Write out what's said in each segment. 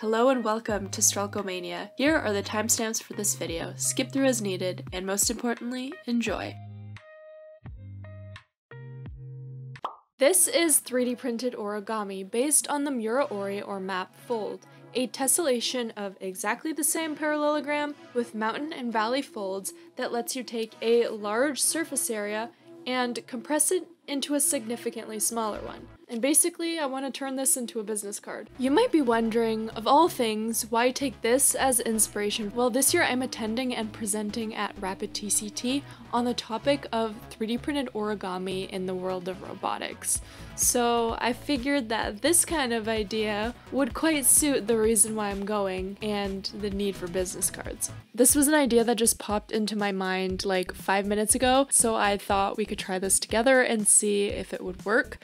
Hello and welcome to Strelkomania. Here are the timestamps for this video. Skip through as needed, and most importantly, enjoy. This is 3D printed origami based on the Miura-ori or map fold, a tessellation of exactly the same parallelogram with mountain and valley folds that lets you take a large surface area and compress it into a significantly smaller one. And basically, I want to turn this into a business card. You might be wondering, of all things, why take this as inspiration? Well, this year I'm attending and presenting at Rapid TCT on the topic of 3D printed origami in the world of robotics. So I figured that this kind of idea would quite suit the reason why I'm going and the need for business cards. This was an idea that just popped into my mind like five minutes ago, so I thought we could try this together and see if it would work.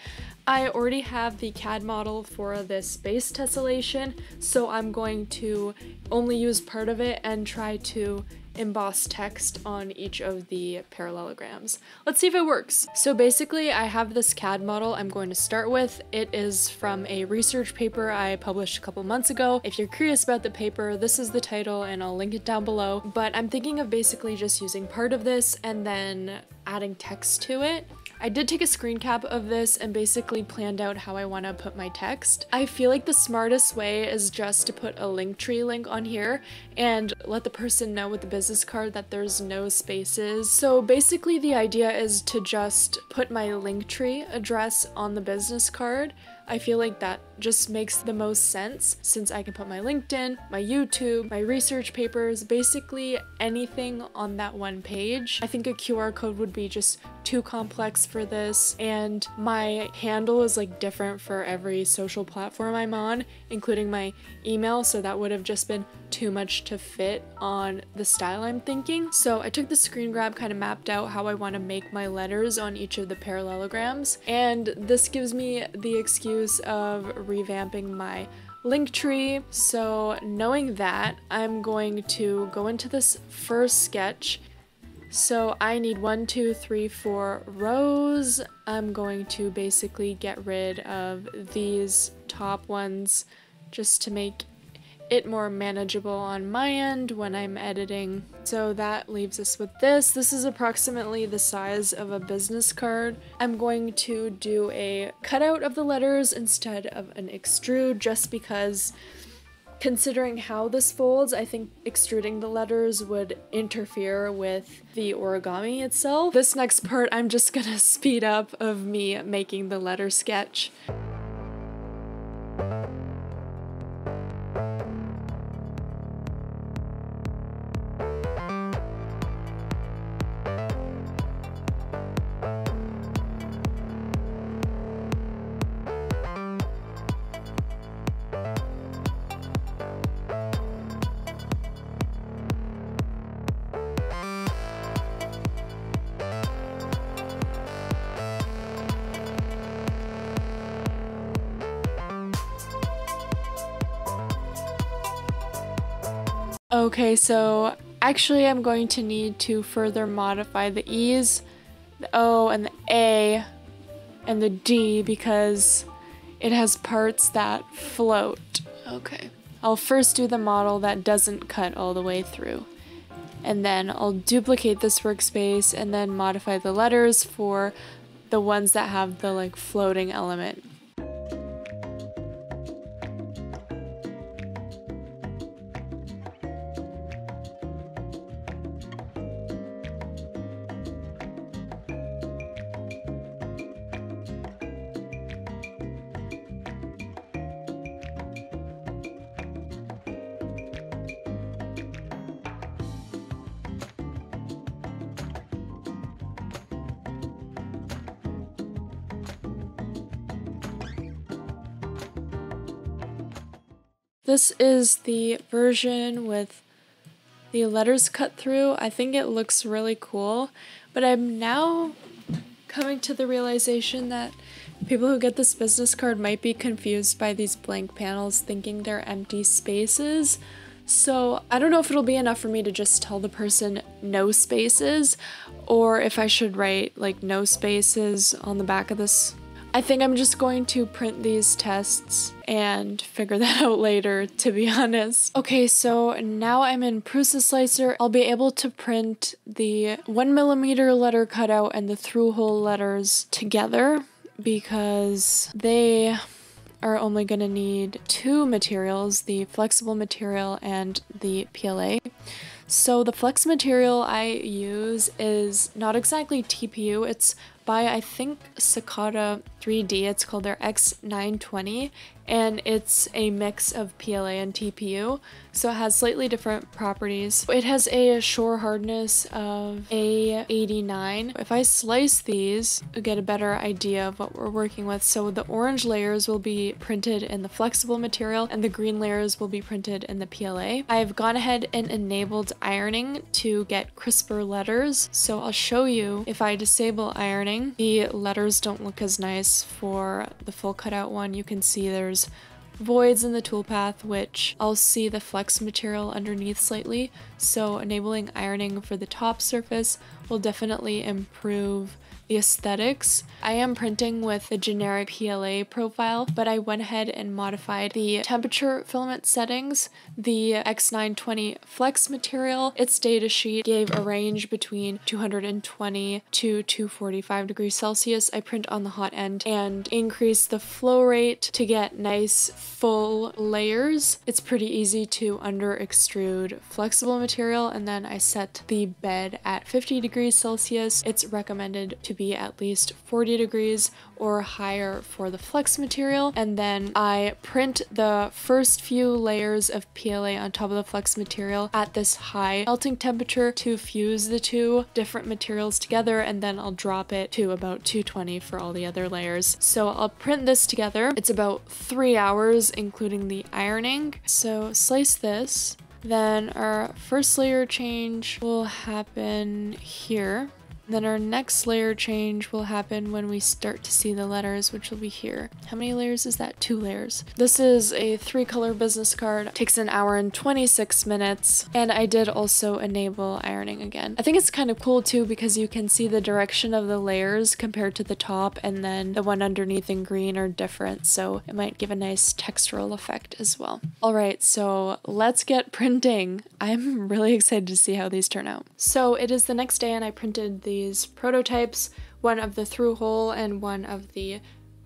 I already have the CAD model for this base tessellation, so I'm going to only use part of it and try to emboss text on each of the parallelograms. Let's see if it works. So basically I have this CAD model I'm going to start with. It is from a research paper I published a couple months ago. If you're curious about the paper, this is the title and I'll link it down below. But I'm thinking of basically just using part of this and then adding text to it. I did take a screen cap of this and basically planned out how I want to put my text. I feel like the smartest way is just to put a Linktree link on here and let the person know with the business card that there's no spaces. So basically the idea is to just put my Linktree address on the business card I feel like that just makes the most sense since I can put my LinkedIn, my YouTube, my research papers, basically anything on that one page. I think a QR code would be just too complex for this and my handle is like different for every social platform I'm on, including my email, so that would have just been too much to fit on the style I'm thinking. So I took the screen grab, kind of mapped out how I want to make my letters on each of the parallelograms, and this gives me the excuse of revamping my Linktree. So knowing that, I'm going to go into this first sketch. So I need one, two, three, four rows. I'm going to basically get rid of these top ones just to make it more manageable on my end when I'm editing. So that leaves us with this. This is approximately the size of a business card. I'm going to do a cutout of the letters instead of an extrude just because considering how this folds, I think extruding the letters would interfere with the origami itself. This next part I'm just gonna speed up of me making the letter sketch. Okay, so actually I'm going to need to further modify the E's, the O, and the A, and the D because it has parts that float. Okay. I'll first do the model that doesn't cut all the way through. And then I'll duplicate this workspace and then modify the letters for the ones that have the like floating element. This is the version with the letters cut through. I think it looks really cool, but I'm now coming to the realization that people who get this business card might be confused by these blank panels thinking they're empty spaces. So I don't know if it'll be enough for me to just tell the person no spaces or if I should write like no spaces on the back of this I think I'm just going to print these tests and figure that out later, to be honest. Okay, so now I'm in Prusa Slicer. I'll be able to print the one millimeter letter cutout and the through hole letters together because they are only going to need two materials, the flexible material and the PLA. So the flex material I use is not exactly TPU, it's by I think Sakata 3D, it's called their X920 and it's a mix of PLA and TPU, so it has slightly different properties. It has a shore hardness of A89. If I slice these, I get a better idea of what we're working with. So the orange layers will be printed in the flexible material and the green layers will be printed in the PLA. I've gone ahead and enabled ironing to get crisper letters, so I'll show you if I disable ironing, the letters don't look as nice for the full cutout one. You can see there's voids in the toolpath, which I'll see the flex material underneath slightly, so enabling ironing for the top surface will definitely improve the aesthetics. I am printing with the generic PLA profile, but I went ahead and modified the temperature filament settings. The X920 Flex material, its data sheet gave a range between 220 to 245 degrees Celsius. I print on the hot end and increase the flow rate to get nice full layers. It's pretty easy to under extrude flexible material and then I set the bed at 50 degrees Celsius. It's recommended to be at least 40 degrees or higher for the flex material. And then I print the first few layers of PLA on top of the flex material at this high melting temperature to fuse the two different materials together. And then I'll drop it to about 220 for all the other layers. So I'll print this together. It's about three hours, including the ironing. So slice this. Then our first layer change will happen here. Then our next layer change will happen when we start to see the letters, which will be here. How many layers is that? Two layers. This is a three color business card. takes an hour and 26 minutes. And I did also enable ironing again. I think it's kind of cool too because you can see the direction of the layers compared to the top and then the one underneath in green are different. So it might give a nice textural effect as well. All right, so let's get printing. I'm really excited to see how these turn out. So it is the next day and I printed the these prototypes, one of the through hole and one of the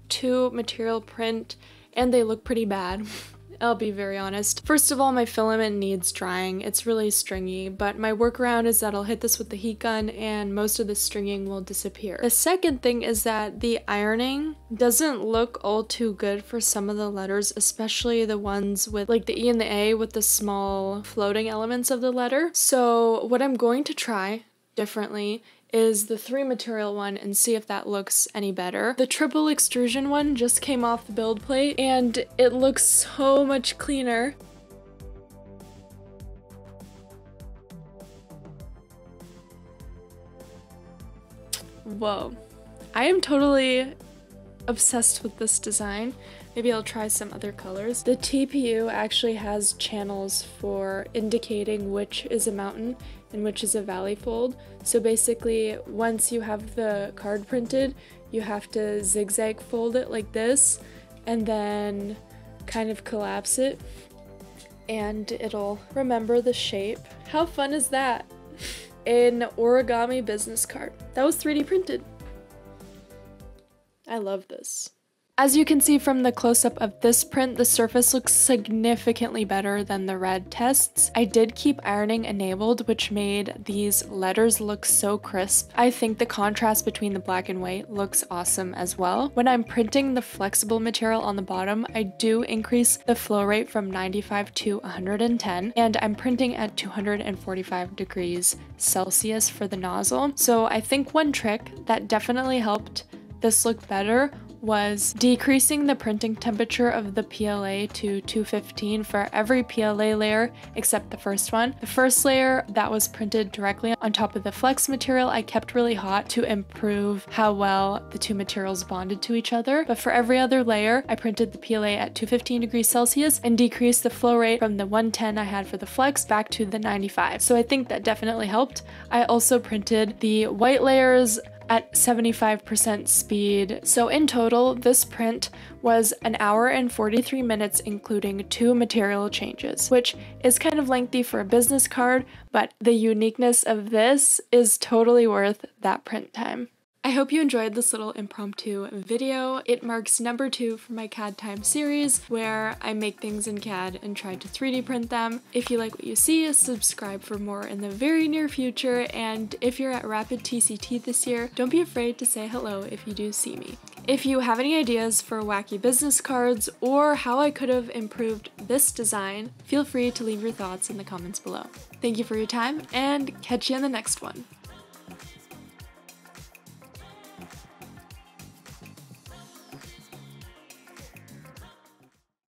two material print, and they look pretty bad. I'll be very honest. First of all, my filament needs drying. It's really stringy, but my workaround is that I'll hit this with the heat gun and most of the stringing will disappear. The second thing is that the ironing doesn't look all too good for some of the letters, especially the ones with like the E and the A with the small floating elements of the letter. So what I'm going to try differently is the three material one and see if that looks any better. The triple extrusion one just came off the build plate and it looks so much cleaner. Whoa. I am totally obsessed with this design. Maybe I'll try some other colors. The TPU actually has channels for indicating which is a mountain and which is a valley fold. So basically, once you have the card printed, you have to zigzag fold it like this and then kind of collapse it and it'll remember the shape. How fun is that? An origami business card. That was 3D printed. I love this. As you can see from the close-up of this print, the surface looks significantly better than the red tests. I did keep ironing enabled, which made these letters look so crisp. I think the contrast between the black and white looks awesome as well. When I'm printing the flexible material on the bottom, I do increase the flow rate from 95 to 110, and I'm printing at 245 degrees Celsius for the nozzle. So I think one trick that definitely helped this looked better was decreasing the printing temperature of the PLA to 215 for every PLA layer except the first one. The first layer that was printed directly on top of the flex material I kept really hot to improve how well the two materials bonded to each other. But for every other layer, I printed the PLA at 215 degrees Celsius and decreased the flow rate from the 110 I had for the flex back to the 95. So I think that definitely helped. I also printed the white layers at 75% speed. So in total, this print was an hour and 43 minutes including two material changes, which is kind of lengthy for a business card, but the uniqueness of this is totally worth that print time. I hope you enjoyed this little impromptu video. It marks number two for my CAD Time series where I make things in CAD and try to 3D print them. If you like what you see, subscribe for more in the very near future and if you're at Rapid TCT this year, don't be afraid to say hello if you do see me. If you have any ideas for wacky business cards or how I could have improved this design, feel free to leave your thoughts in the comments below. Thank you for your time and catch you in the next one.